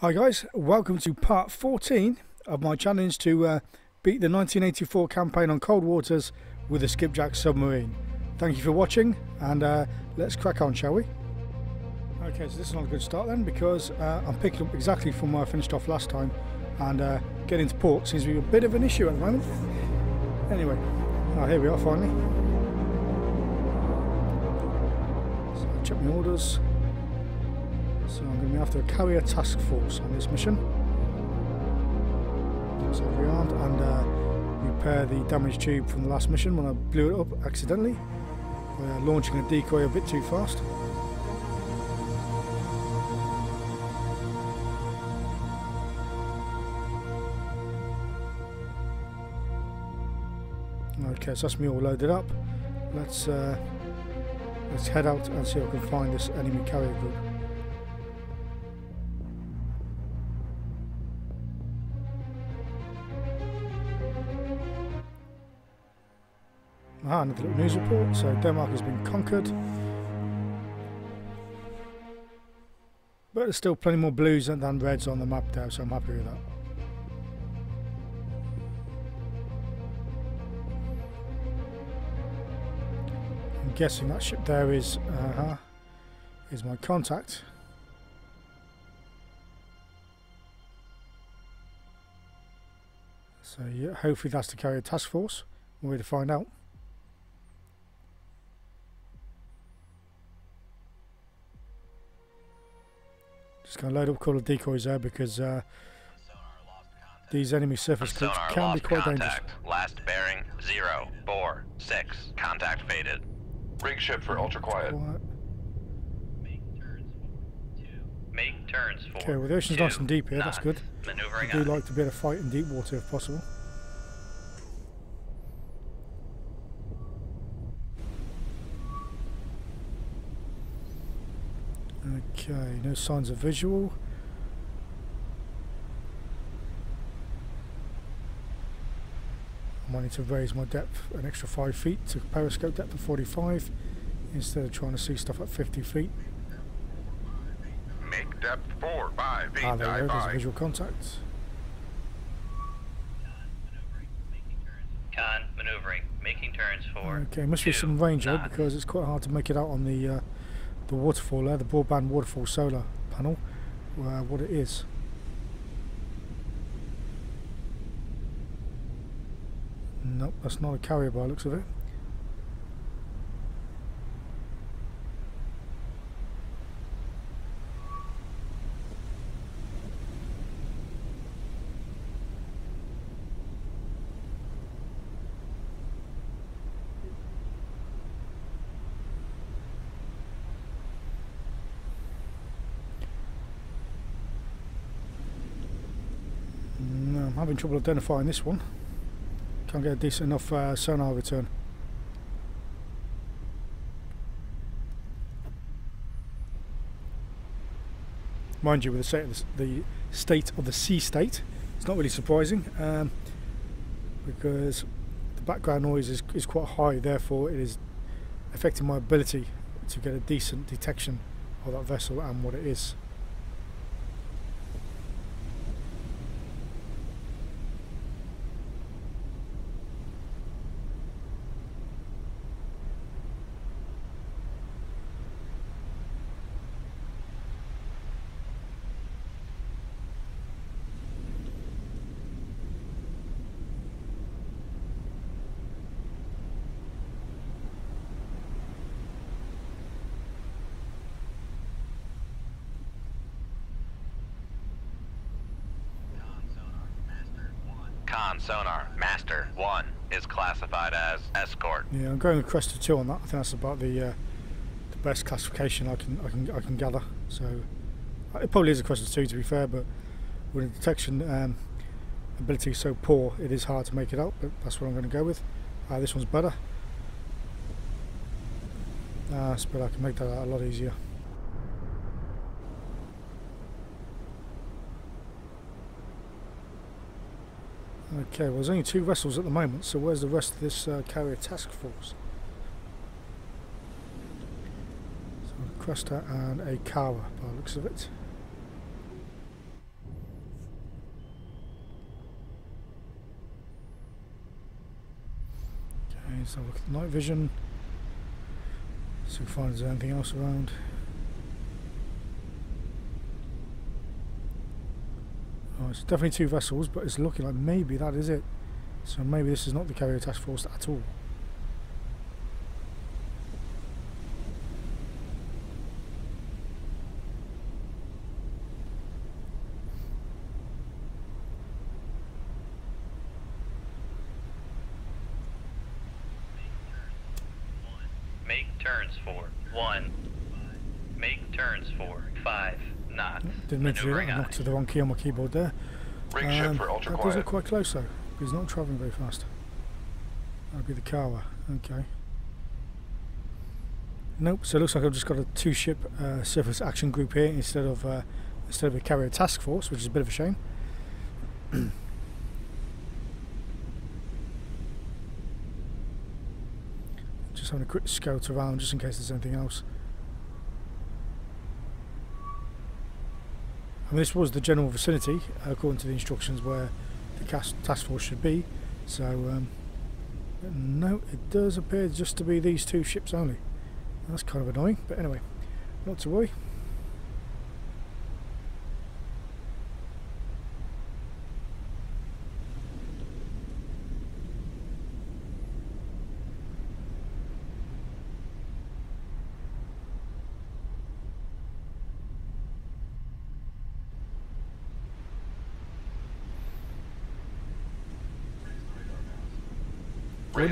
Hi guys, welcome to part 14 of my challenge to uh, beat the 1984 campaign on cold waters with a skipjack submarine. Thank you for watching and uh, let's crack on shall we? Okay, so this is not a good start then because uh, I'm picking up exactly from where I finished off last time and uh, getting to port seems to be a bit of an issue at the moment. Anyway, oh, here we are finally. So check my orders. So I'm going to be after a carrier task force on this mission. So we aren't and uh, repair the damaged tube from the last mission when I blew it up accidentally by uh, launching a decoy a bit too fast. Okay, so that's me all loaded up. Let's uh, let's head out and see if we can find this enemy carrier group. Ah, another little news report. So Denmark has been conquered. But there's still plenty more blues than reds on the map there, so I'm happy with that. I'm guessing that ship there is uh -huh, is my contact. So yeah, hopefully that's the carrier task force. We're to find out. Just going to load up a couple of decoys there because uh, these enemy surface clips can be quite contact. dangerous. Last bearing zero four six. Contact faded. Rig ship for ultra quiet. Quiet. Make turns for. Okay, well the ocean's two nice and deep here, that's good. knots. I do like to be able to fight in deep water if possible. Okay, no signs of visual. I might need to raise my depth an extra 5 feet to periscope depth of 45 instead of trying to see stuff at 50 feet. Make depth 4 by V Ah, there we go, there's by. visual contact. Con maneuvering. Making turns for. Okay, must be some range though knots. because it's quite hard to make it out on the uh, the waterfall there, the broadband waterfall solar panel, uh, what it is. Nope, that's not a carrier by looks of it. No, I'm having trouble identifying this one. Can't get a decent enough uh, sonar return. Mind you, with the state of the, the state of the sea state, it's not really surprising um, because the background noise is, is quite high. Therefore, it is affecting my ability to get a decent detection of that vessel and what it is. Con sonar master one is classified as escort. Yeah, I'm going with Kresta two on that. I think that's about the uh, the best classification I can I can I can gather. So uh, it probably is a Kresta two to be fair, but with the detection um, ability so poor, it is hard to make it out. But that's what I'm going to go with. Uh, this one's better. Uh, but I can make that a lot easier. Okay, well there's only two vessels at the moment, so where's the rest of this uh, carrier task force? So a Kresta and a Kawa by the looks of it. Okay, so look at the night vision. See if there's anything else around. It's definitely two vessels, but it's looking like maybe that is it. So maybe this is not the carrier task force at all. Make turns for one. Make turns for five knots. Didn't mean to do that. I knocked to the wrong key on my keyboard there. Ship Um, for ultra that does look quite close though. He's not travelling very fast. That'd be the Kawa. Okay. Nope. So it looks like I've just got a two-ship uh, surface action group here instead of uh, instead of a carrier task force, which is a bit of a shame. just having a quick scout around just in case there's anything else. This was the general vicinity, according to the instructions, where the task force should be. So, um, no, it does appear just to be these two ships only. That's kind of annoying, but anyway, not to worry.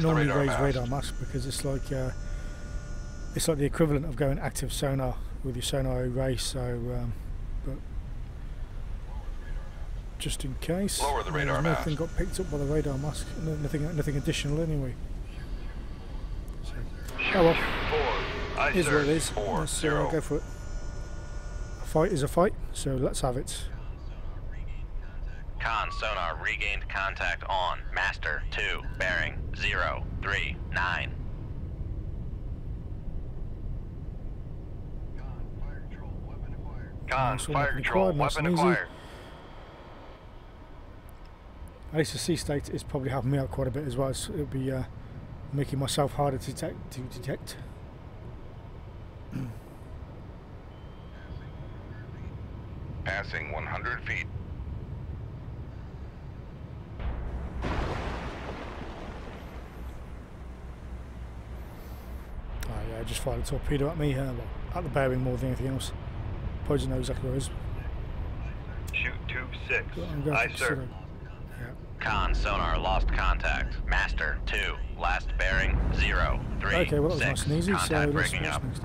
Wouldn't normally radar raise mast. radar mast because it's like uh, it's like the equivalent of going active sonar with your sonar array. So, um, but just in case, Lower the radar nothing got picked up by the radar mast. No, nothing, nothing additional anyway. So, oh well, Four. Is what it is. Four, Let's uh, zero. go for it. A fight is a fight, so let's have it. Con sonar regained contact on master 2 bearing 039. Con, Nice one, fire weapon control, acquired, nice weapon and easy. acquired. At least the sea state is probably helping me out quite a bit as well. It's, it'll be uh, making myself harder to detect. To detect. Passing 100 feet. Oh yeah, just fired a torpedo at me, uh, at the bearing more than anything else. Probably doesn't know exactly where it is. Shoot tube six. I'm going Aye, to sir. Yeah. Con sonar lost contact. Master 2 last bearing 036. Okay, well that was nice and easy. So Contact let's breaking what's up. next.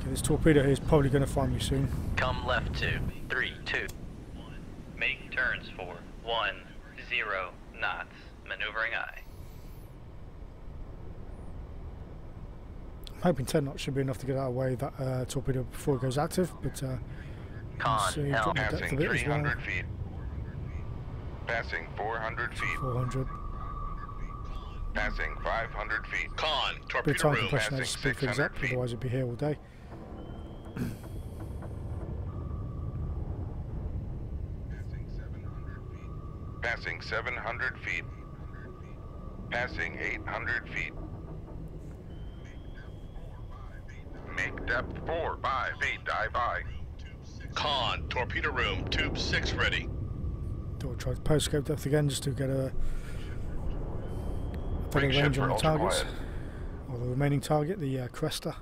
Okay, this torpedo here is probably going to find me soon. Come left to 32. Make turns for one zero knots. Maneuvering aye. I'm hoping 10 knots should be enough to get out of the way of that uh, torpedo before it goes active, but uh, Con see, helm. drop my depth a Passing bit as well. 300 feet. Passing 400 feet. 400. Passing 500 feet. Con, Bit of torpedo time room. compression there to passing speed things up, feet. otherwise it'd be here all day. Passing 700 feet. Passing 800 feet. Make depth 4 by feet. Dive by. Con, torpedo room. Tube six ready. Do I try to postscope depth again just to get a, a better range on the targets? quiet. Or the remaining target, the uh, Kresta.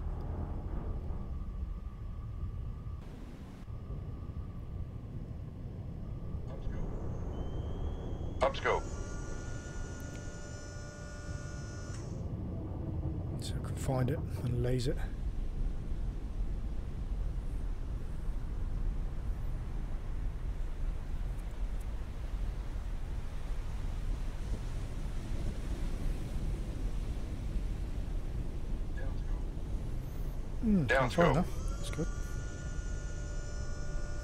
Upscope. So I can find it and laze it. Mm, Down can't find scope. that. That's good.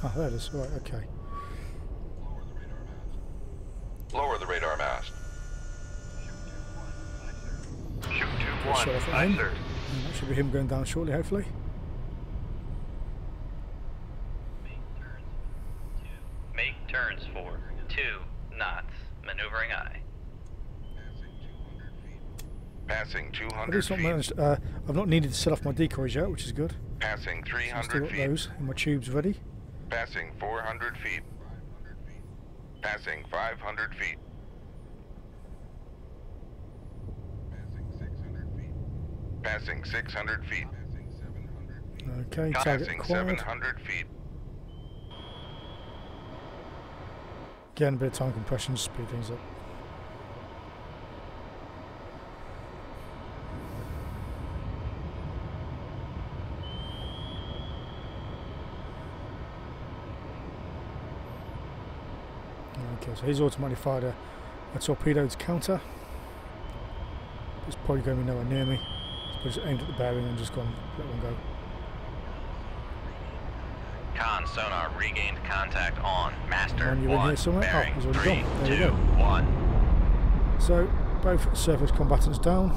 Ah, there it is. Right, okay. Lower the radar mast. Shoot tube Good one. shot off at Aye, him. sir. And that should be him going down shortly, hopefully. Make turns for 2 knots. Maneuvering aye. least not feet. managed. Uh, I've not needed to set off my decoys yet, which is good. Passing So I've still 300 got feet. those and my tubes ready. Passing 400 feet. Passing 500 feet. Passing 600 feet. Okay, target Passing acquired. 700 feet. Again, a bit of time compression to speed things up. Okay, so he's automatically fired a, a torpedo to counter. It's probably going to be nowhere near me. So just aimed at the bearing and just gone, let one go. Con sonar regained contact on master On, you in one here somewhere? Oh, bearing already three gone. There we two go. one. So, both surface combatants down.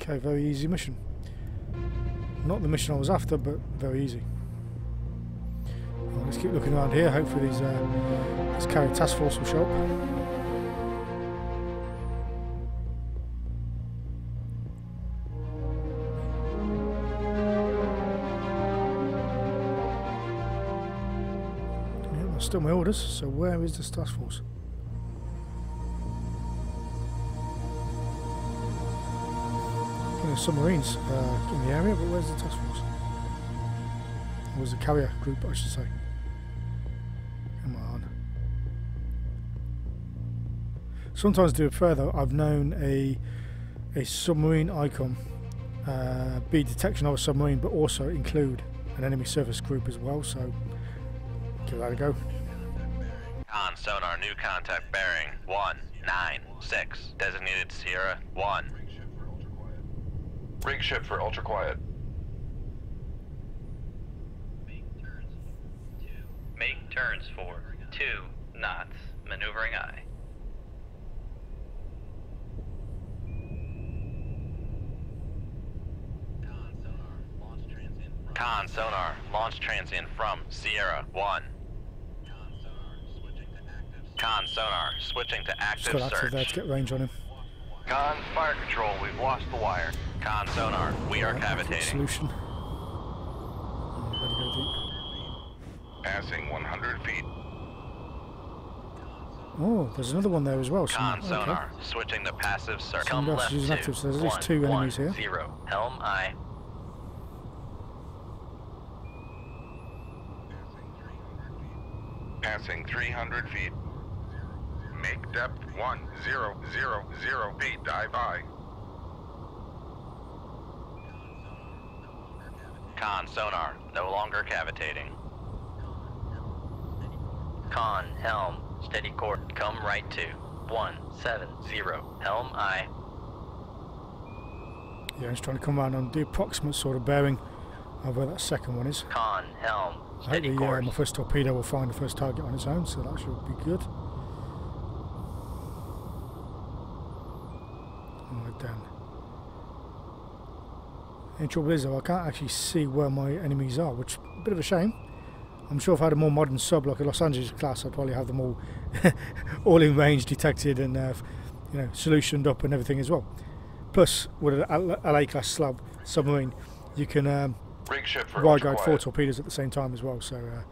Okay, very easy mission. Not the mission I was after, but very easy. Well, let's keep looking around here. Hopefully, these uh, this carry task force will show up. Still my orders. So where is this task force? I submarines uh, in the area, but where's the task force? Or was the carrier group, I should say. Come on. Sometimes to do it further, I've known a a submarine icon uh, be detection of a submarine, but also include an enemy surface group as well. So give that a go. Con sonar new contact bearing one nine six designated Sierra one. Rig ship for ultra quiet. Make turns for two knots. Maneuvering aye. Con sonar launch transient from Sierra one. Con sonar switching to active, Con Just active got active search. there to get range on him. Con fire control, we've lost the wire. Con sonar, we are cavitating. Solution. Better go deep. Passing 100 feet. Oh, there's another one there as well. Con. Okay. sonar, switching to passive. Somebody else left two, active, so there's at least two one, enemies here. Zero. Helm aye. Passing 300 feet. Make depth 1000 feet. Dive by. Con sonar, no longer cavitating. Con helm, steady course. Come right to one seven zero. Helm aye. Yeah, he's trying to come around on the approximate sort of bearing of where that second one is. Con helm, steady Hopefully, uh, course. my first torpedo will find the first target on its own, so that should be good. Right then. The trouble is, though, I can't actually see where my enemies are, which is a bit of a shame. I'm sure if I had a more modern sub like a Los Angeles class, I'd probably have them all, all in range, detected, and uh, you know, solutioned up and everything as well. Plus, with an LA class slab submarine, you can um, wire guide four torpedoes at the same time as well. So, uh,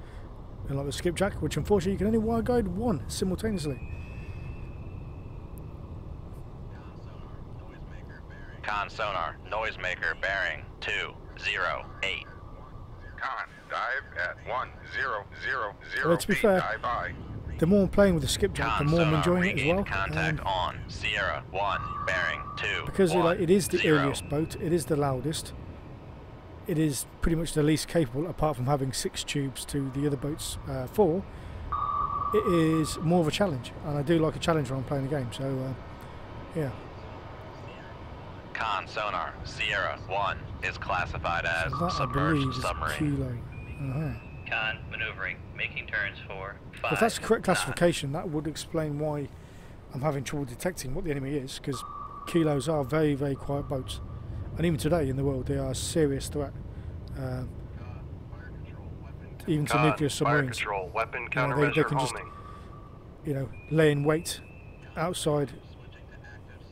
unlike the skipjack, which unfortunately you can only wire guide one simultaneously. Con sonar, noisemaker bearing two zero eight. Con, dive at 1000 Well, to be feet. fair, The more I'm playing with the skipjack, the more I'm enjoying it as well. Contact Um, on Sierra one bearing two. because it, one, like, it is the zero. earliest boat, it is the loudest. It is pretty much the least capable, apart from having six tubes to the other boats uh, four. It is more of a challenge, and I do like a challenge when I'm playing a game. So, uh, yeah, Con sonar, Sierra 1 is classified as so that submerged submarine. kilo. Uh-huh. Con maneuvering, making turns for five. If that's the correct knots. classification, that would explain why I'm having trouble detecting what the enemy is, because kilos are very, very quiet boats, and even today in the world they are a serious threat, uh, even to Con, nuclear Fire submarines. control, weapon You know, they- they can just- you know, laying wait outside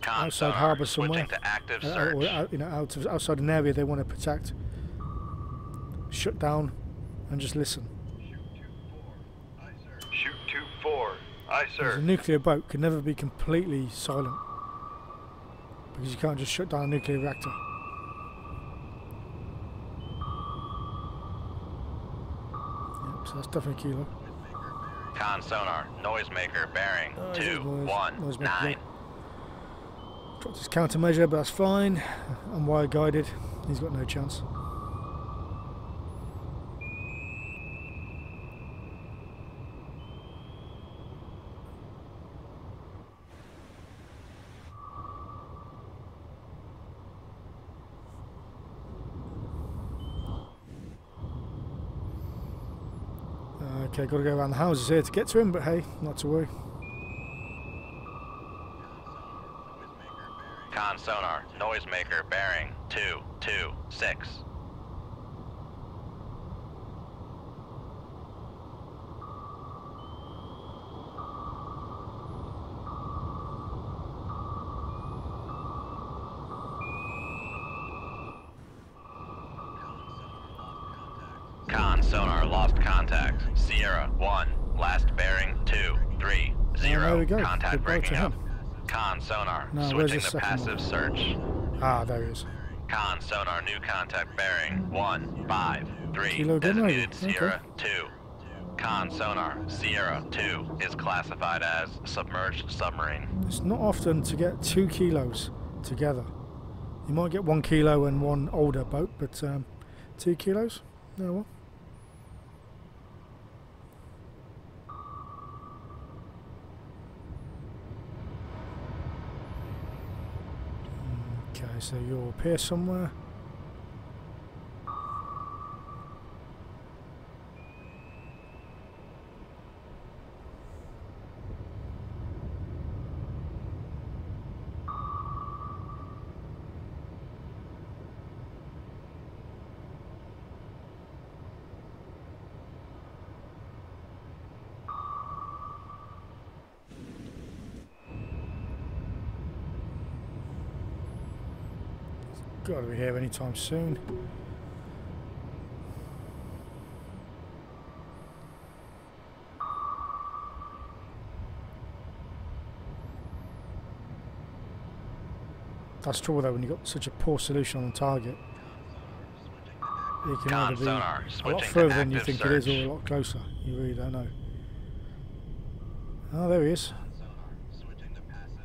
Outside harbour somewhere. Active uh, search. or you know, out of, outside an area they want to protect. Shut down and just listen. Shoot 2-4. Aye, Because a nuclear boat can never be completely silent because you can't just shut down a nuclear reactor. Yep, so that's definitely kilo. Con sonar, noisemaker bearing Oh, two noise- one noisemaker, nine. Dropped his countermeasure, but that's fine. I'm wire guided. He's got no chance. Uh, okay, got to go around the houses here to get to him, but hey, not to worry. Con sonar, noisemaker bearing two two six. Con sonar lost contact. Sierra one, last bearing two three oh, zero. there we go. Contact Goodbye to breaking up. Con sonar, where's switching the passive one? search. Ah, there he is. Con sonar new contact bearing one five three Kilo designated okay. Sierra two. Con sonar Sierra two is classified as submerged submarine. It's not often to get two kilos together. You might get one kilo and one older boat, but um, two kilos? No, well. Okay, so up here somewhere. To here anytime soon. That's trouble though when you've got such a poor solution on the target. It can either be sonar, a lot further than you think it is or a lot closer. You really don't know. Oh, there he is.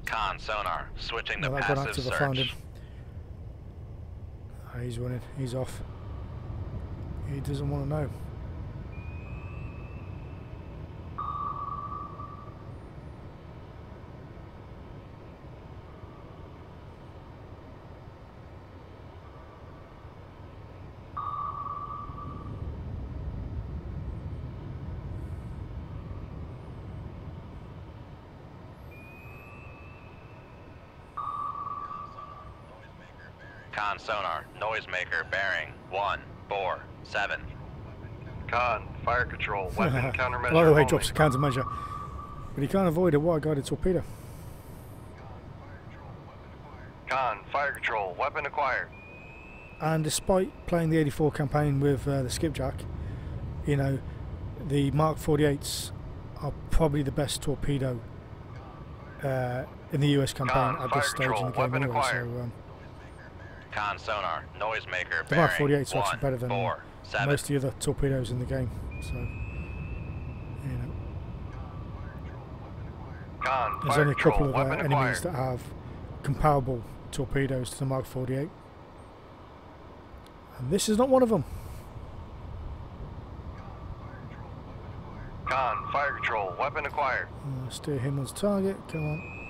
Con sonar switching Well, passive active, I found him. search. He's running. He's off. He doesn't want to know. Con sonar noisemaker bearing one four seven. Con, fire control, weapon countermeasure. The way, drops a countermeasure. But he can't avoid a wire guided torpedo. Con, fire control, weapon acquired. And despite playing the 84 campaign with uh, the skipjack, you know, the Mark 48s are probably the best torpedo uh, in the US campaign Con, at this stage control, in the game anyway. So acquired. um, Con sonar noisemaker the Mark 48s are actually better than four most of the other torpedoes in the game. So, you know, Con, there's only a control, couple of uh, enemies acquired. that have comparable torpedoes to the Mark 48. And this is not one of them. Con, fire control, weapon acquired. Uh, steer him on target. Come on.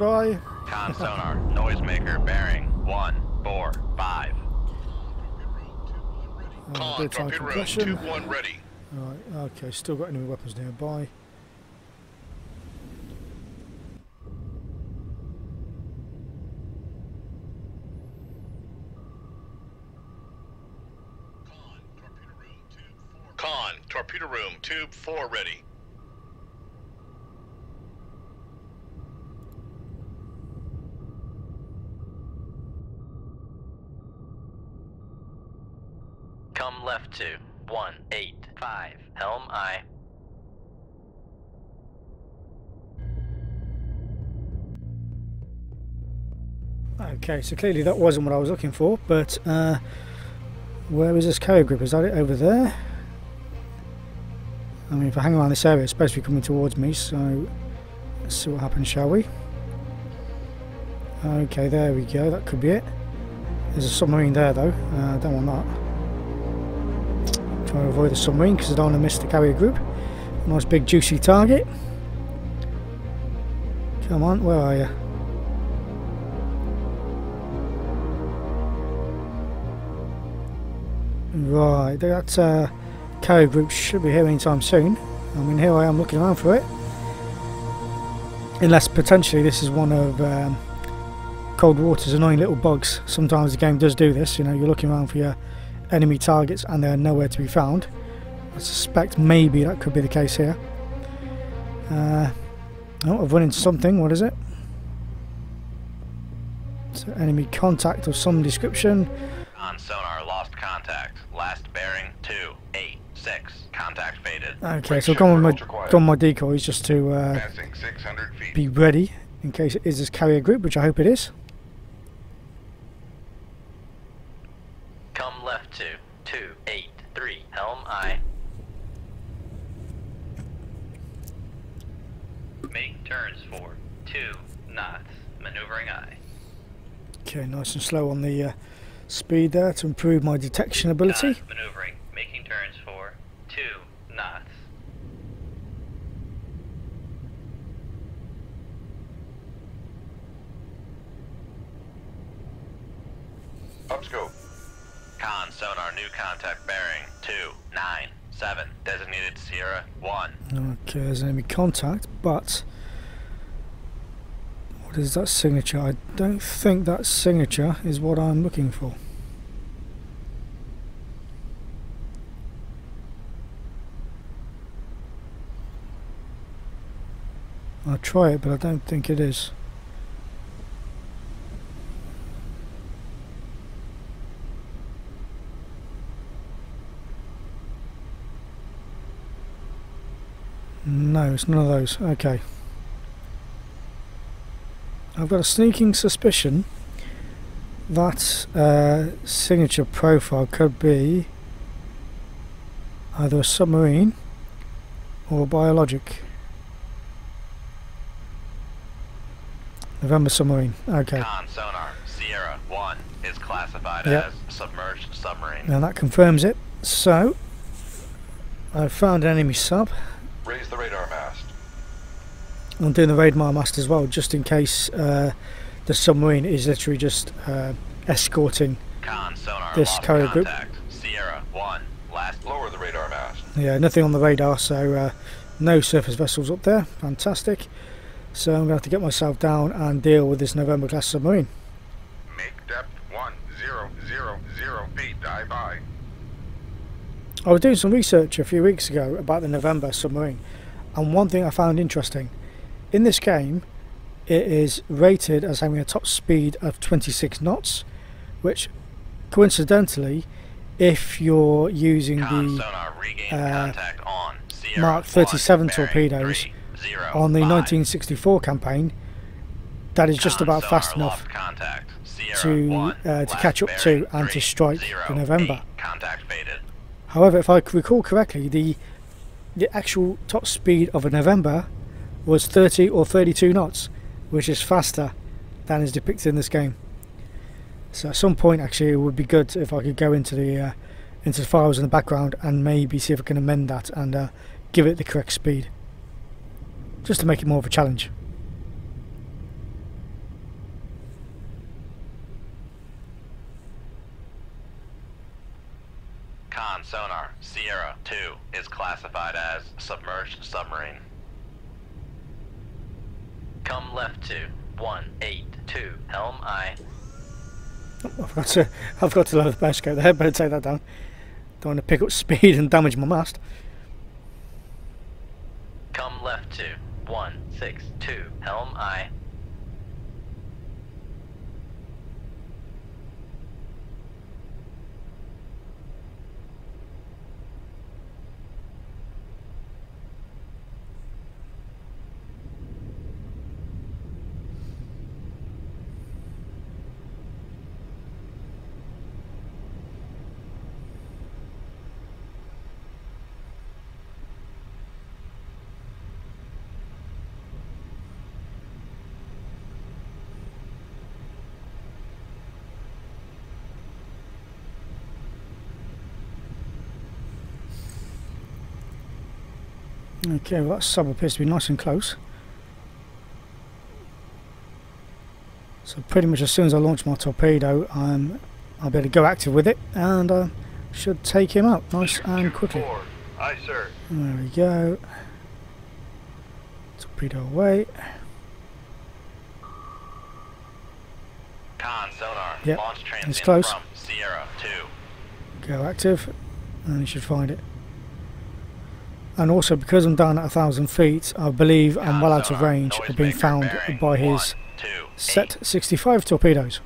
Goodbye. Con sonar noisemaker bearing one four five. Uh, Con, torpedo room, compression. 2-1 ready. Right, okay, still got enemy weapons nearby. Con, torpedo room, tube 4 ready. To 185. Helm aye. Okay, so clearly that wasn't what I was looking for, but uh, where is this carrier group? Is that it over there? I mean, if I hang around this area, it's supposed to be coming towards me, so let's see what happens, shall we? Okay, there we go, that could be it. There's a submarine there, though. Uh, I don't want that. Try to avoid the submarine because I don't want to miss the carrier group. Nice big juicy target. Come on, where are you? Right, that uh, carrier group should be here anytime soon. I mean, here I am looking around for it. Unless potentially this is one of um, Cold Water's annoying little bugs. Sometimes the game does do this, you know, you're looking around for your enemy targets and they're nowhere to be found. I suspect maybe that could be the case here. Uh, oh, I've run into something, what is it? So enemy contact of some description. On sonar, lost contact. Last bearing 286. Contact faded. Okay, so I've gone with my, gone my decoys just to uh, feet. be ready in case it is this carrier group, which I hope it is. Come left to 283. Helm aye. Make turns for 2 knots. Maneuvering aye. Okay, nice and slow on the uh, speed there to improve my detection ability. Con, maneuvering. Making turns for 2 knots. Upscope. Con sonar new contact bearing 297. Designated Sierra 1. Okay, there's enemy contact, but what is that signature? I don't think that signature is what I'm looking for. I'll try it, but I don't think it is. No, it's none of those. Okay. I've got a sneaking suspicion that uh, signature profile could be either a submarine or a biologic. November submarine. Okay. Con sonar Sierra 1 is classified Yep. as submerged submarine. Now that confirms it. So, I've found an enemy sub. Raise the radar. I'm doing the radar mast as well, just in case uh, the submarine is literally just uh, escorting. Con sonar This carrier group. Sierra 1 last Lower the radar mast. Yeah, nothing on the radar, so uh, no surface vessels up there. Fantastic. So I'm going to have to get myself down and deal with this November class submarine. Make depth 1000 feet. Dive by. I was doing some research a few weeks ago about the November submarine, and one thing I found interesting in this game, it is rated as having a top speed of 26 knots, which coincidentally, if you're using the sonar uh, contact on Sierra Mark 37 torpedoes on the 1964 campaign, that is just about fast enough lost contact. Sierra to, uh, to catch up to and to strike in November. However, if I recall correctly, the the actual top speed of a November was 30 or 32 knots, which is faster than is depicted in this game. So at some point, actually, it would be good if I could go into the uh, into the files in the background and maybe see if I can amend that and uh, give it the correct speed, just to make it more of a challenge. Con sonar Sierra 2 is classified as submerged submarine. Come left to 182 Helm aye. Oh, I've got to, I've got to lower the periscope there, better take that down. Don't want to pick up speed and damage my mast. Come left to 162 Helm aye. Okay, well that sub appears to be nice and close. So pretty much as soon as I launch my torpedo, um, I'll be able to go active with it and uh, should take him out nice and quickly. Aye, sir. There we go. Torpedo away. Con sonar. Yep, Launch it's close. from Sierra 2. Go active and you should find it. And also because I'm down at a thousand feet, I believe I'm well out of range of being found by his SET-65 torpedoes.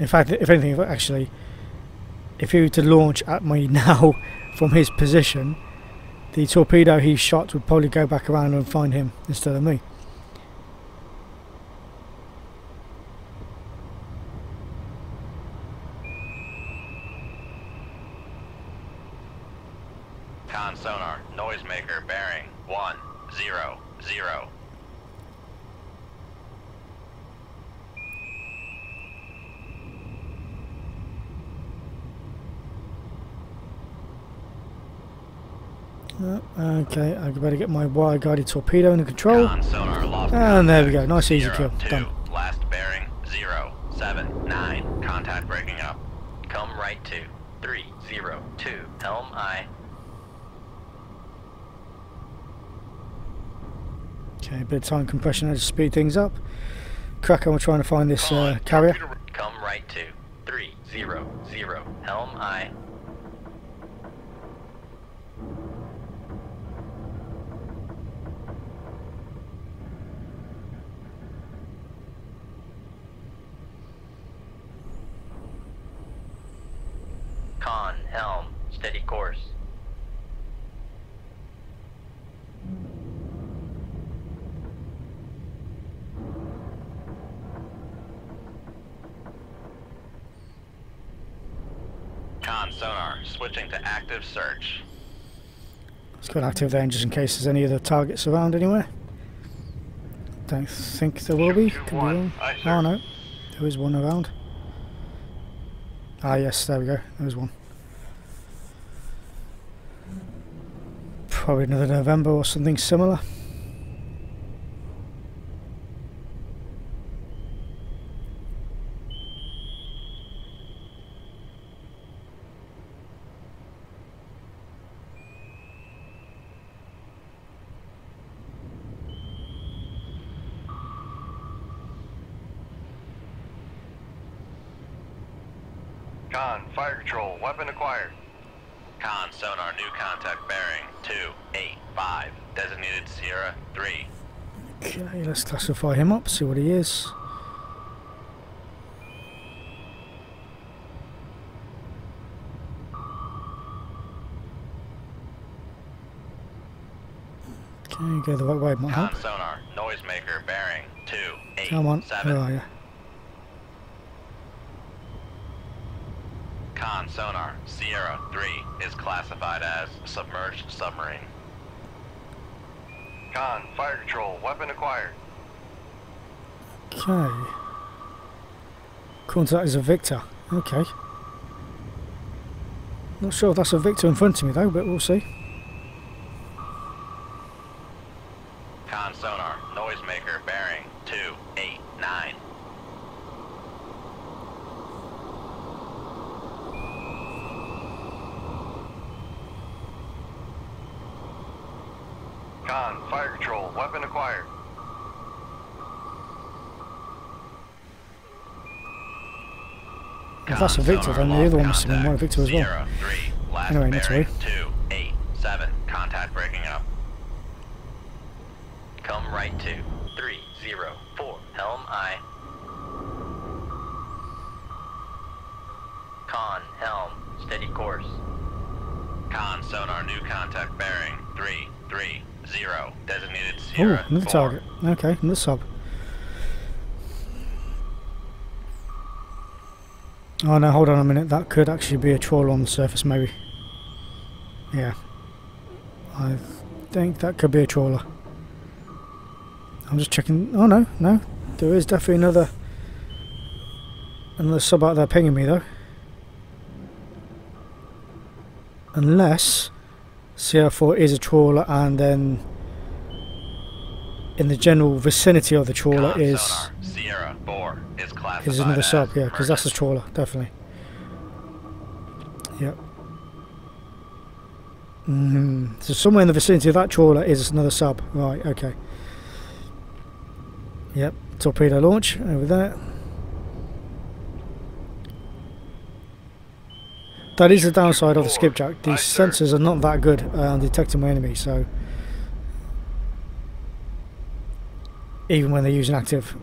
In fact, if anything, actually, if he were to launch at me now from his position, the torpedo he shot would probably go back around and find him instead of me. Con sonar. Noisemaker bearing one zero zero. Uh, okay, I better get my wire guided torpedo under control. Con sonar lost. And there we go, nice easy kill. Two. Done. Last bearing zero seven nine. Contact breaking up. Come right to three zero two. Helm aye. Okay, a bit of time compression to speed things up. Crack on, we're trying to find this uh, carrier. Come right to three zero zero. Helm aye. Con, helm, steady course. Con sonar, switching to active search. Let's go active then, just in case there's any other targets around anywhere. Don't think there will be. Two, Could be one. wrong. Aye. Oh no, there is one around. Ah yes, there we go. There's one. Probably another November or something similar. Con, fire control, weapon acquired. Con sonar, new contact bearing 285. Designated Sierra 3. Okay, let's classify him up, see what he is. Okay, go the right way, might help. sonar, noisemaker bearing 287. Come on, where are you? Con sonar, Sierra 3 is classified as submerged submarine. Con, fire control, weapon acquired. Okay. Contact is a Victor. Okay. Not sure if that's a Victor in front of me though, but we'll see. Con sonar, noisemaker bearing 289. Con, fire control, weapon acquired. If that's a Victor, then the other one must have been one Victor as well. Three, Anyway, not to two, eight, seven. Contact breaking up. Come right to 304. Helm aye. Con, helm, steady course. Con sonar new contact bearing three three zero. Designated Oh, Sierra. another four. target. Okay, another sub. Oh no, hold on a minute. That could actually be a trawler on the surface, maybe. Yeah. I think that could be a trawler. I'm just checking. Oh no, no. There is definitely another another sub out there pinging me though. Unless Sierra 4 is a trawler and then in the general vicinity of the trawler is Sierra four is classified is another sub, yeah, because that's a trawler, definitely. Yep. Mm, so somewhere in the vicinity of that trawler is another sub. Right, okay. Yep, torpedo launch over there. That is the downside of the skipjack. These sensors are not that good uh, on detecting my enemy, so even when they're using active.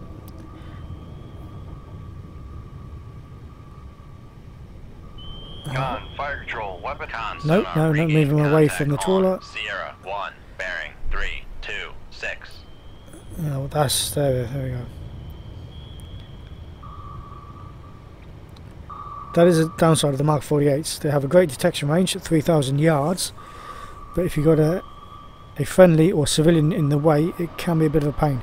Con, fire control, weapon. Con Nope, no, no, regain moving away from the trawler. Sierra one bearing three two six. Oh, that's there. There we go. That is a downside of the Mark 48s. They have a great detection range at 3,000 yards, but if you've got a a friendly or civilian in the way, it can be a bit of a pain.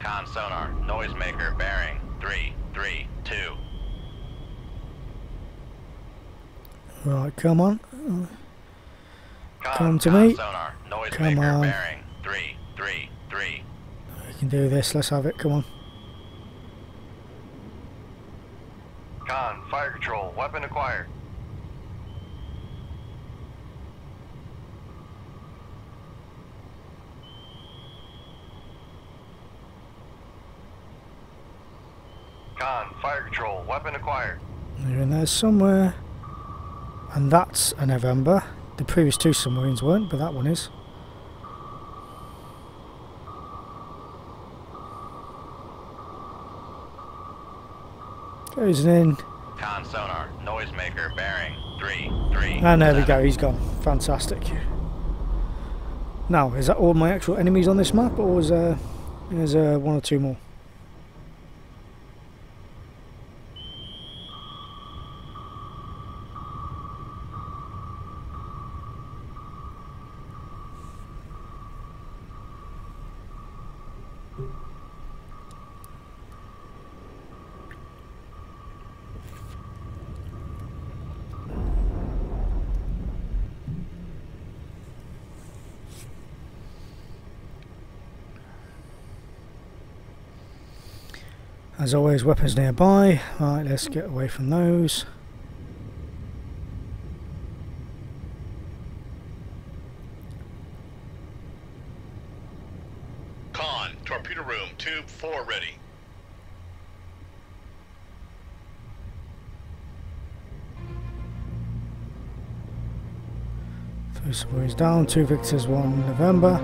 Con sonar noisemaker bearing three three two. Right, come on, come to me. Come on. bearing three three three. We can do this. Let's have it. Come on. Con, fire control, weapon acquired. Con, fire control, weapon acquired. They're in there somewhere, and that's a November. The previous two submarines weren't, but that one is. Goes in. Con sonar noisemaker bearing three three. And there we seven. go, he's gone. Fantastic. Now, is that all my actual enemies on this map, or is there is there one or two more? As always, weapons nearby. Right, let's get away from those. Con torpedo room tube four ready. Three submarines down, two victors, one November.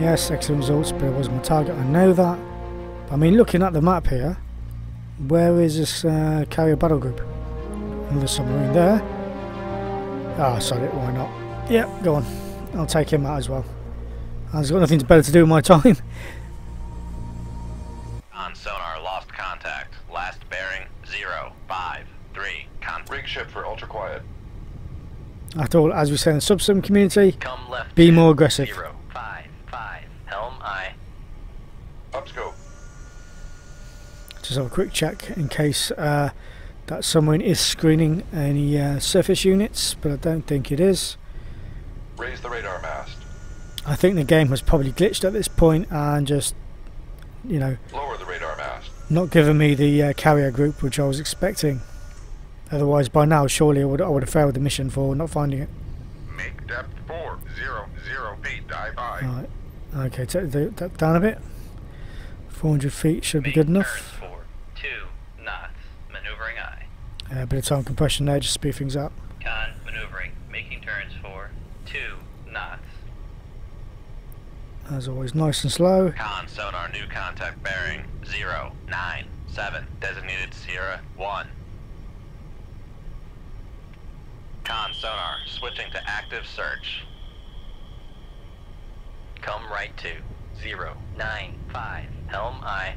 Yes, excellent results, but it was my target, I know that. I mean, looking at the map here, where is this uh, carrier battle group? Another submarine there. Ah, sorry, why not? Yep, go on. I'll take him out as well. I've got nothing better to do with my time. On sonar lost contact. Last bearing zero five three. Con Rig ship for ultra quiet. After all, as we say in the subsim community, Come left. Be more aggressive. Zero five five. Helm aye. Upscope. Just have a quick check in case uh, that someone is screening any uh, surface units, but I don't think it is. Raise the radar mast. I think the game has probably glitched at this point and just, you know, Lower the radar mast. not giving me the uh, carrier group which I was expecting. Otherwise, by now, surely I would I would have failed the mission for not finding it. Make depth four zero zero feet. Dive by. Right. Okay, take that down a bit. 400 feet should be good enough. for two knots. Maneuvering aye. Uh, a bit of time compression there, just speed things up. Con maneuvering. Making turns for two knots. As always, nice and slow. Con sonar new contact bearing zero nine seven. Designated Sierra one. Con sonar switching to active search. Come right to zero nine five. Helm aye.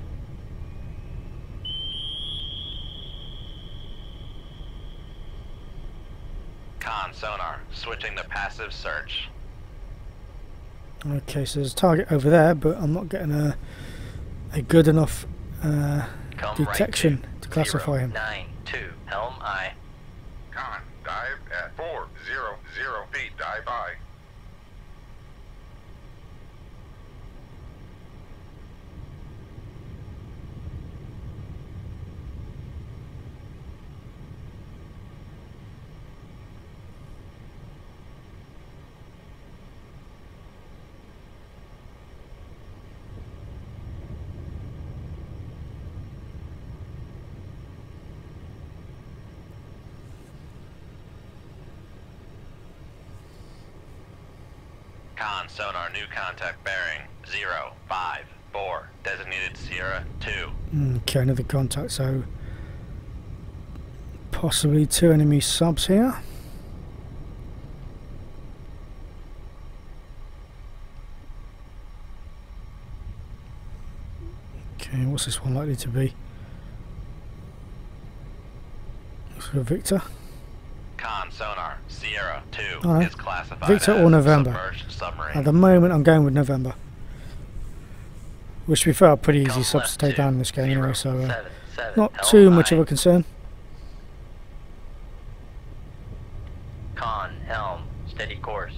Con sonar switching to passive search. Okay, so there's a target over there, but I'm not getting a a good enough uh, detection right to to classify zero him. nine two. Helm aye. Con, dive at four zero zero feet. Dive by. Con sonar new contact bearing zero five four. Designated Sierra two. Okay, another contact. So possibly two enemy subs here. Okay, what's this one likely to be? Looks Victor. Con sonar Sierra two Alright. is classified Victor or November? At the moment, I'm going with November. Which, fair, are pretty easy subs to take down in this game anyway, so uh, seven seven. not too much of a concern. Con helm. Steady course.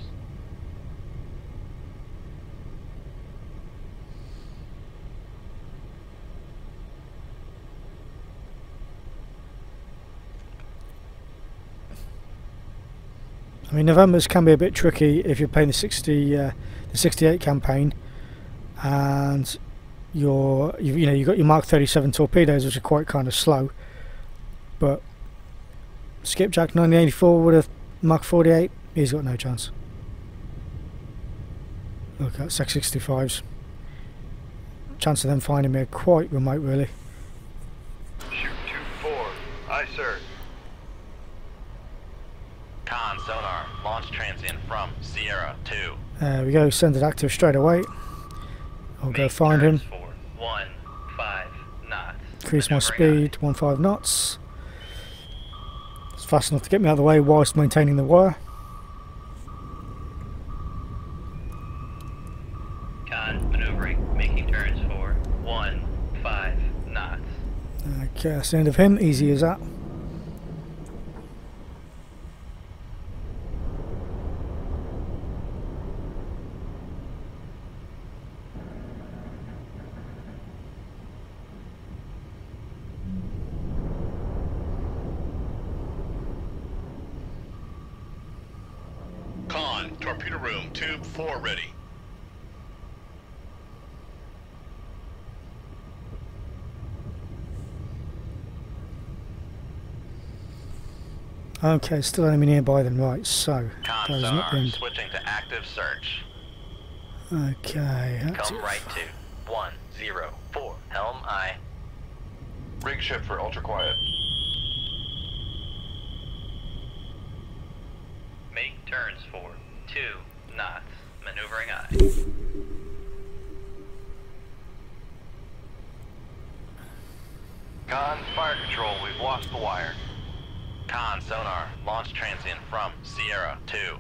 I mean, November's can be a bit tricky if you're playing the 60, uh, the 68 campaign, and you're, you, you know, you've got your Mark 37 torpedoes, which are quite kind of slow. But Skipjack 1984 with a Mark 48, he's got no chance. Look at SET-65s. Chance of them finding me are quite remote, really. Shoot two four. Aye, sir. Sonar launch transient from Sierra two. There we go, send it active straight away. I'll go find him. For one five knots. increase my speed one five knots. It's fast enough to get me out of the way whilst maintaining the wire. Con maneuvering. Making turns for one five knots. Okay, that's the end of him. Easy as that. Con, torpedo room, tube 4 ready. Okay, still enemy nearby then. Right, so Con that end. switching to active search. Okay, active. Come right to one zero four. Helm aye. Rig ship for ultra quiet. Make turns for two knots. Maneuvering aye. Con, fire control. We've lost the wire. Con sonar launch transient from Sierra two.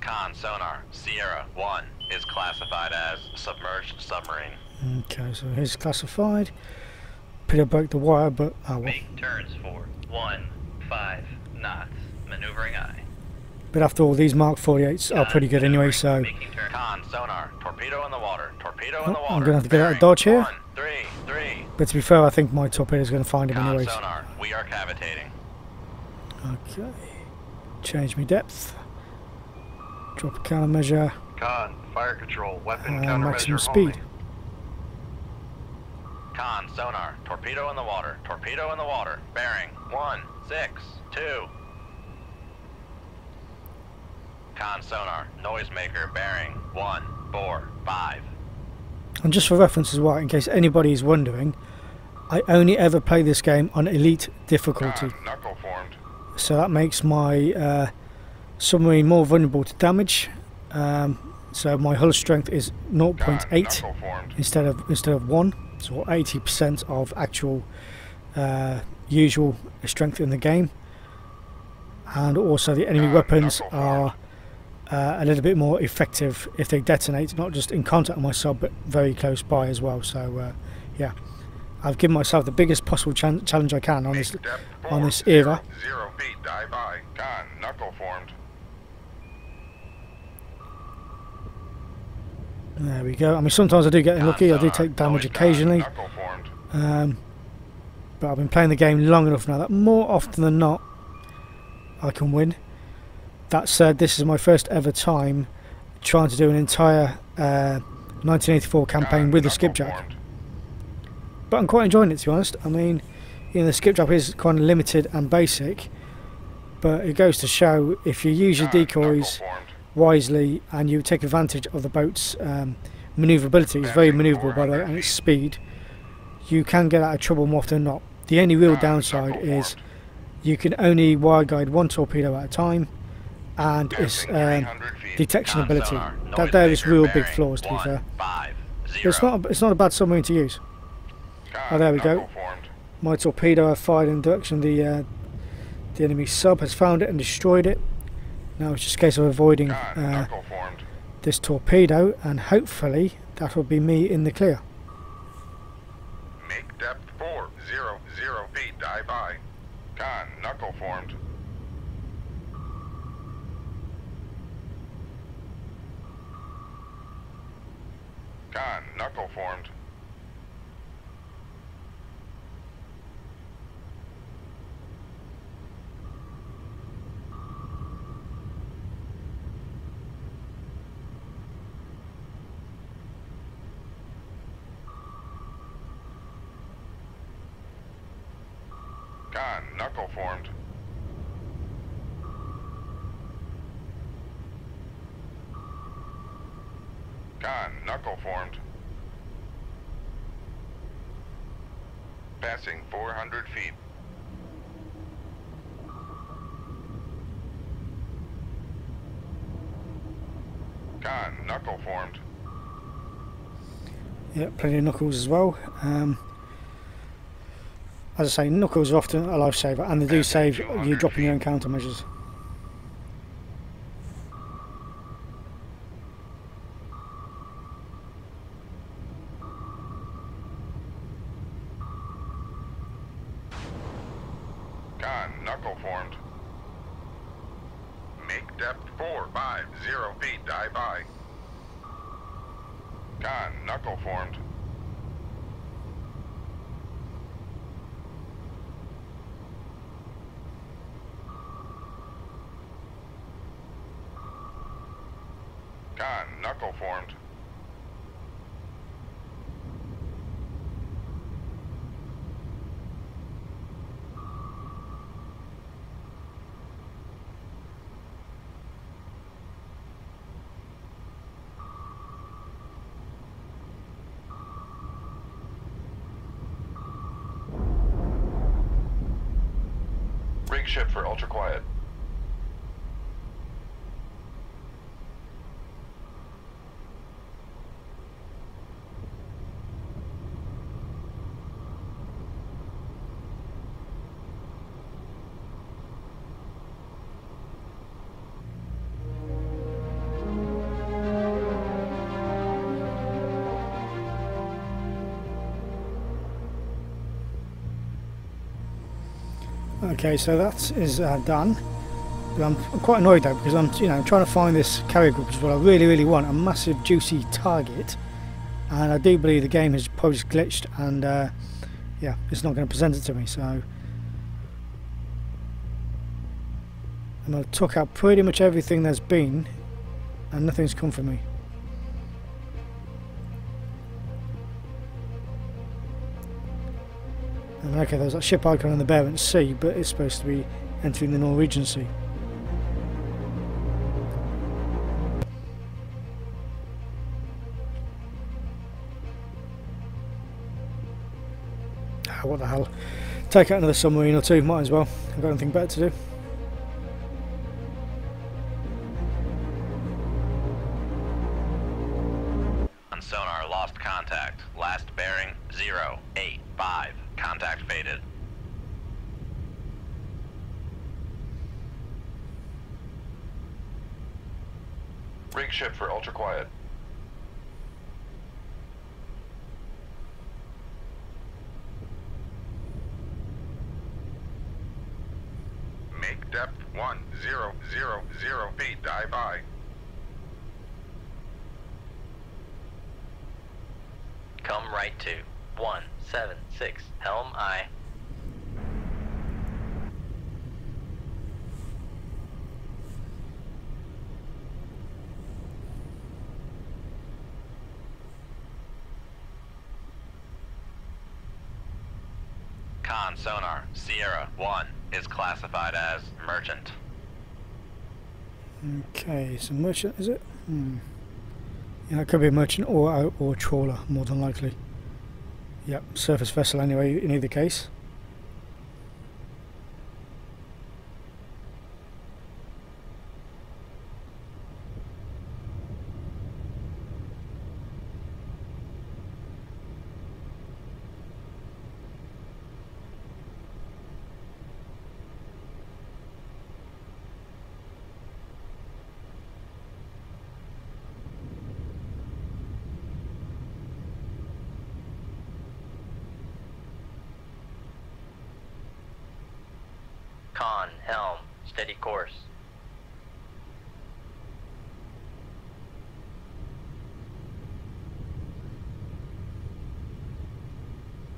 Con sonar Sierra one is classified as submerged submarine. Okay, so here's classified. Peter broke the wire, but oh well. Make turns for one five knots. Maneuvering aye. But after all, these Mark 48s are pretty good anyway, so Con, sonar, torpedo in the water, torpedo in Oh, the I'm gonna have to get out of Bearing dodge here. One, three, three. But to be fair, I think my torpedo is going to find him Con, anyways. sonar, we are cavitating. Okay. Change me depth. Drop a countermeasure. Con, fire control, weapon Uh, countermeasure maximum homing. speed. Con, sonar, torpedo in the water, torpedo in the water. Bearing one, six, two. Con, sonar, noisemaker, bearing one, four, five. And just for reference as well, in case anybody is wondering, I only ever play this game on elite difficulty. Con. So that makes my uh, submarine more vulnerable to damage. Um, so my hull strength is 0.8 knuckle instead of instead of one, so 80% of actual uh, usual strength in the game. And also the enemy Con, weapons are uh, a little bit more effective if they detonate, not just in contact with my sub, but very close by as well. So uh, yeah, I've given myself the biggest possible chan- challenge I can on this on this era. Zero, zero feet, dive. Con, knuckle formed. There we go. I mean, sometimes I do get unlucky. I do take damage occasionally. Um, but I've been playing the game long enough now that more often than not I can win. That said, this is my first ever time trying to do an entire uh, 1984 campaign with the skipjack. But I'm quite enjoying it to be honest. I mean, you know, the skipjack is kind of limited and basic, but it goes to show if you use your decoys wisely and you take advantage of the boat's um, manoeuvrability, it's very manoeuvrable by the way, and its speed, you can get out of trouble more often than not. The only real downside is. You can only wire guide one torpedo at a time, and its um, detection ability. sonar, That there is real big flaws to be fair. But it's not. A, it's not a bad submarine to use. Oh, there we go. My torpedo I fired in the direction the uh, the enemy sub has found it and destroyed it. Now it's just a case of avoiding uh, this torpedo, and hopefully that will be me in the clear. Make depth four, zero, zero feet, dive by. Con, knuckle formed. Con, knuckle formed. Con, knuckle formed. Con, knuckle formed. Passing 400 feet. Con, knuckle formed. Yeah, plenty of knuckles as well. Um, as I say, knuckles are often a lifesaver, and they do save you dropping your own countermeasures. Con, knuckle formed. Make depth four, five, zero feet, dive by. Con, knuckle formed. Con, knuckle formed. Rig ship for ultra quiet. Okay, so that is uh, done. But I'm quite annoyed though because I'm, you know, I'm trying to find this carrier group, which is what I really, really want—a massive, juicy target. And I do believe the game has probably glitched, and uh, yeah, it's not going to present it to me. So and I took out pretty much everything there's been, and nothing's come for me. And okay, there's that ship icon on the Barents Sea, but it's supposed to be entering the Norwegian Sea. Ah, what the hell. Take out another submarine or two, might as well. I've got nothing better to do. Is classified as merchant. Okay, so merchant is it? Hmm. Yeah, it could be a merchant or or trawler, more than likely. Yep, surface vessel anyway. In either case. Con Helm. Steady course.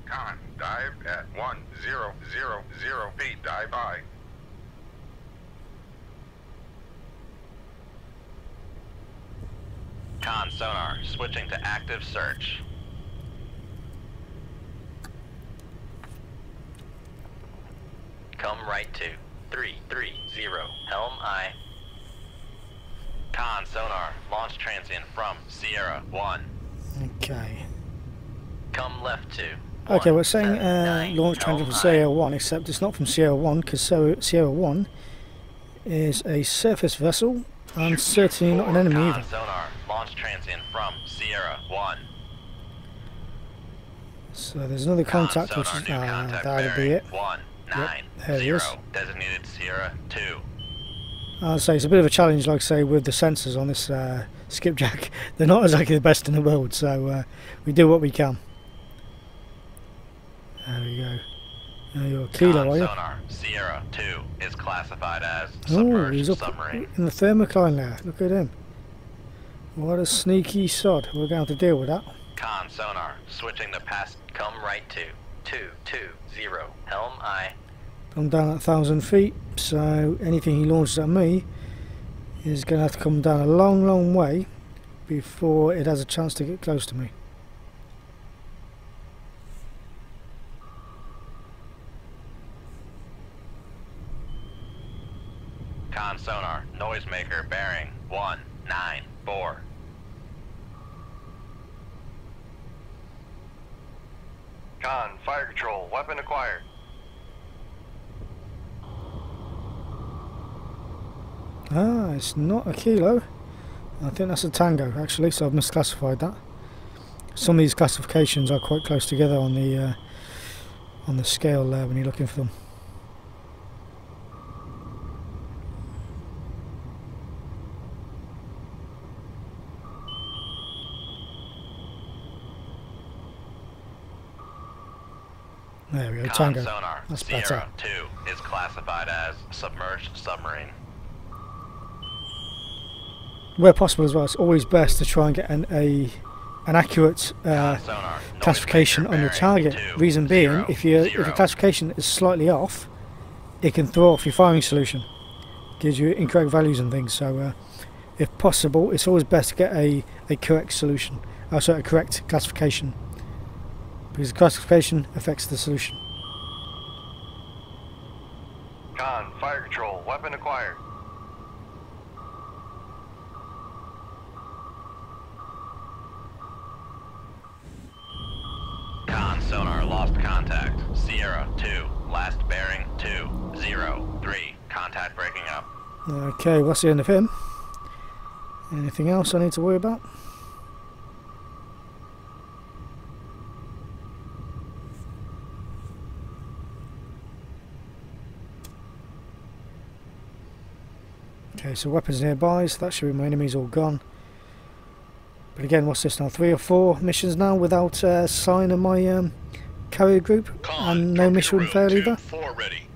Con, dive at one zero zero zero feet. Dive by. Con sonar, switching to active search. Come right to 330 Helm aye. Con sonar, launch transient from Sierra 1. Okay. Come left to. Okay, we're saying uh, 179 launch Helm from Sierra 1, except it's not from Sierra 1, because Sierra 1 is a surface vessel, and certainly not an enemy either. sonar, launch transient from Sierra 1. So there's another contact, which is, uh, that'll be it. 1, 9, there it 0, is. designated Sierra 2. I'll say it's a bit of a challenge, like I say, with the sensors on this uh, skipjack. They're not exactly the best in the world, so uh, we do what we can. There we go. Now you're a kilo, are you? sonar, Sierra 2 is classified as Oh, he's up submarine. in the thermocline there. Look at him. What a sneaky sod. We're going to have to deal with that. Con sonar, switching the pass. Come right to 220 Helm aye. I'm down at 1,000 feet, so anything he launches at me is going to have to come down a long, long way before it has a chance to get close to me. Con sonar, noisemaker bearing 194. Con, fire control, weapon acquired. Ah, it's not a kilo. I think that's a tango, actually, so I've misclassified that. Some of these classifications are quite close together on the uh, on the scale there when you're looking for them. There we go, tango. sonar, That's Sierra better. 2 is classified as submerged submarine. Where possible as well, it's always best to try and get an a an accurate uh, classification on your target. Reason being, if your if your classification is slightly off, it can throw off your firing solution, gives you incorrect values and things. So, uh, if possible, it's always best to get a, a correct solution, also a correct classification, because the classification affects the solution. Con, fire control, weapon acquired. Con sonar lost contact. Sierra 2, last bearing 2, 0, 3. Contact breaking up. Okay, well, that's the end of him. Anything else I need to worry about? Okay, so weapons nearby, so that should be my enemies all gone. But again, what's this now? Three or four missions now without uh, sign of my um, carrier group Con, and no mission failed either. Four ready.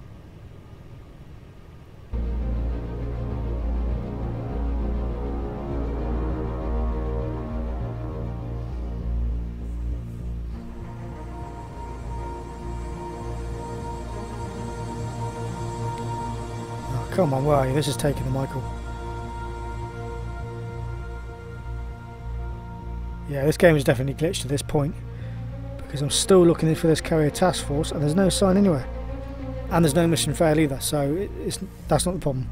Oh, come on, where are you? This is taking the Michael. Yeah, this game is definitely glitched to this point because I'm still looking for this carrier task force and there's no sign anywhere. And there's no mission fail either, so it, it's that's not the problem.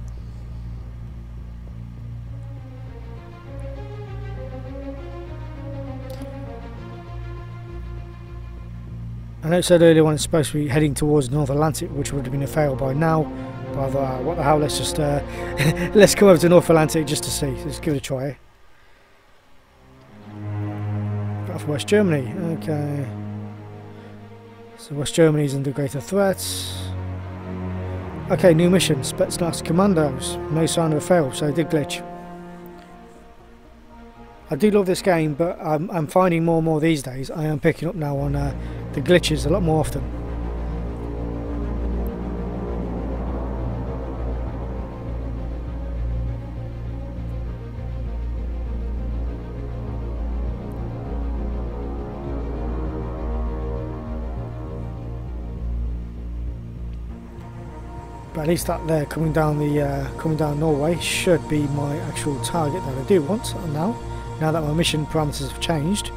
I know it said earlier when it's supposed to be heading towards North Atlantic, which would have been a fail by now. But uh, what the hell? Let's just uh, let's come over to North Atlantic just to see. Let's give it a try. West Germany. Okay. So West Germany's under greater threats. Okay, new mission. Spetsnaz Commandos. No sign of a fail, so it did glitch. I do love this game, but I'm, I'm finding more and more these days. I am picking up now on uh, the glitches a lot more often. At least that there coming down the uh, coming down Norway should be my actual target that I do want now. Now that my mission parameters have changed.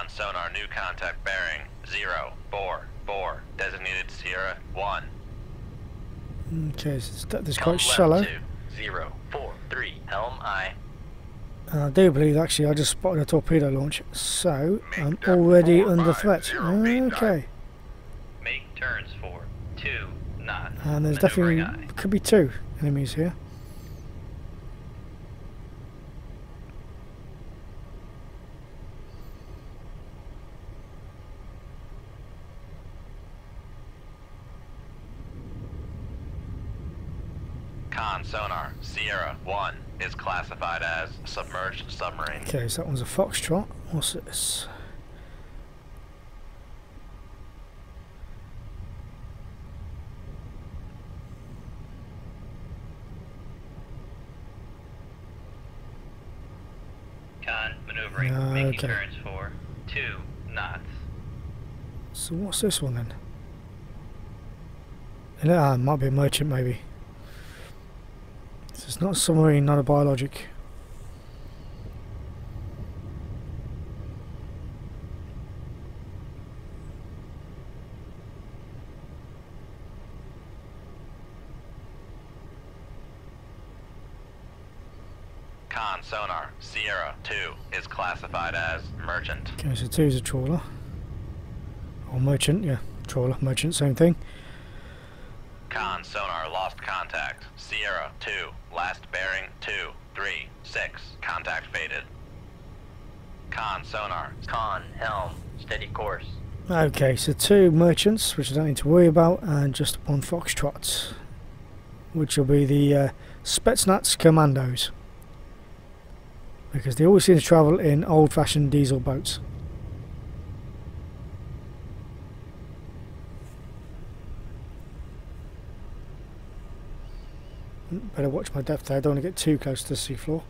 On sonar, new contact bearing 0, 4, 4. Designated Sierra 1. Okay, so it's, that- Helm quite shallow. two, zero, four, three. Helm aye. And I do believe actually I just spotted a torpedo launch, so I'm already four, under five, threat. zero, Okay, Make turns for two knots. and there's definitely could be two enemies here. Con sonar, Sierra 1 is classified as submerged submarine. Okay, so that one's a foxtrot. What's this? Con maneuvering. Ah, making okay. turns for two knots. So what's this one then? And, Ah, might be a merchant maybe. So it's not a submarine, not a biologic. Con sonar, Sierra 2 is classified as merchant. Okay, so two is a trawler. Or merchant, yeah. Trawler, merchant, same thing. Con sonar lost contact. Sierra 2, last bearing 2, 3, 6. Contact faded. Con, sonar. Con, helm, steady course. Okay, so two merchants, which I don't need to worry about, and just one foxtrot, which will be the uh, Spetsnaz Commandos. Because they always seem to travel in old-fashioned diesel boats. Better watch my depth there, I don't want to get too close to the seafloor.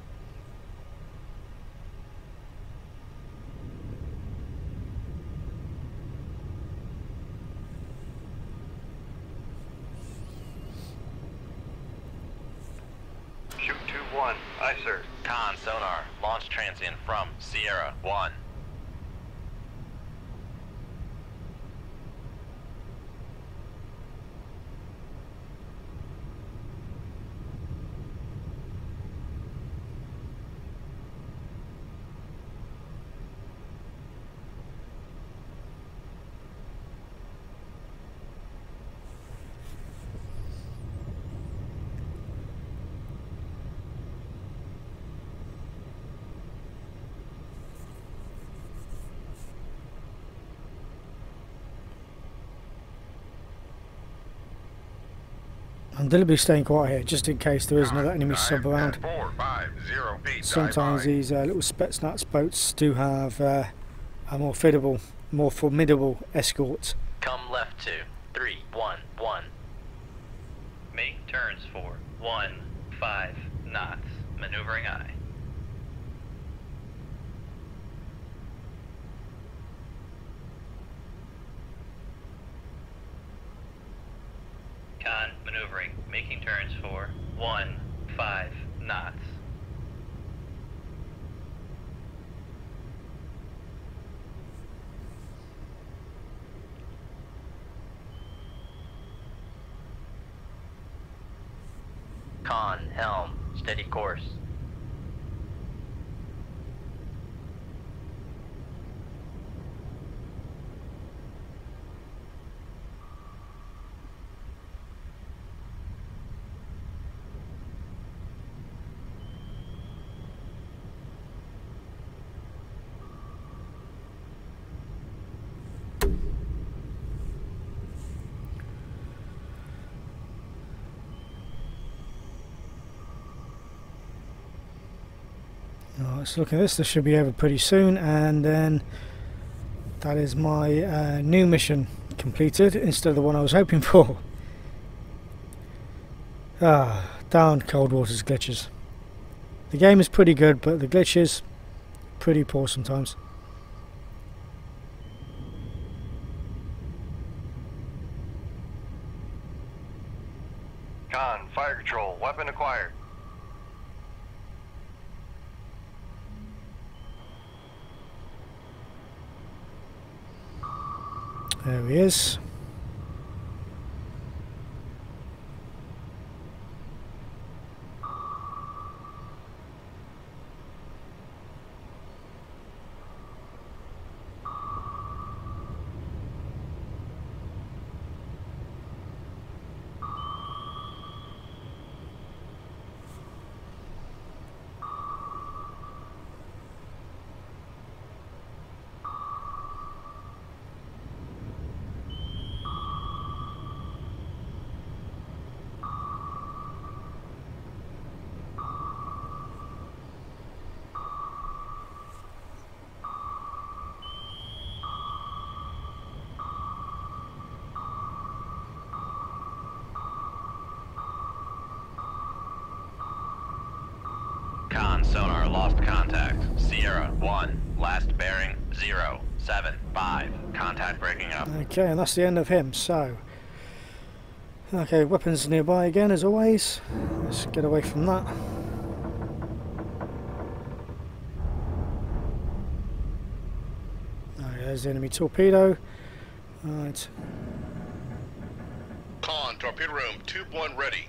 Shoot 2-1. Aye, sir. Con, sonar. Launch transient from Sierra 1. I'm deliberately staying quiet here, just in case there is another enemy dive sub around. at 450 feet. Sometimes dive these uh, little Spetsnaz boats do have uh, a more formidable, more formidable escort. Come left to 311. Make turns for 1, 5 knots. Maneuvering aye. Con, maneuvering. Making turns for 1, 5 knots. Con, helm, steady course. Oh, let's look at this. This should be over pretty soon, and then that is my uh, new mission completed instead of the one I was hoping for. Ah, down Cold Water's glitches. The game is pretty good, but the glitches pretty poor sometimes. Con, fire control. Weapon acquired. There he is. Con, sonar. Lost contact. Sierra 1. Last bearing 0, 7, 5. Contact breaking up. Okay, and that's the end of him. So, okay, weapons nearby again as always. Let's get away from that. Okay, there's the enemy torpedo. Right, Con, torpedo room, tube 1 ready.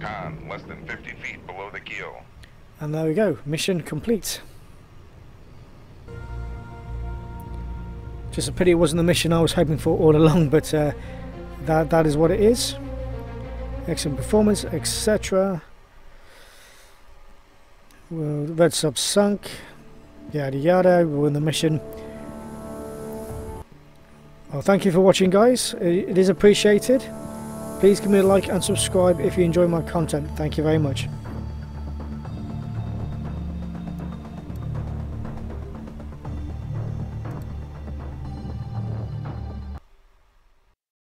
Con, less than 50 feet below the keel. And there we go. Mission complete. Just a pity it wasn't the mission I was hoping for all along, but uh, that that is what it is. Excellent performance, etc. Well, red sub sunk, yada yada. We won the mission. Well, thank you for watching, guys. It it is appreciated. Please give me a like and subscribe if you enjoy my content. Thank you very much.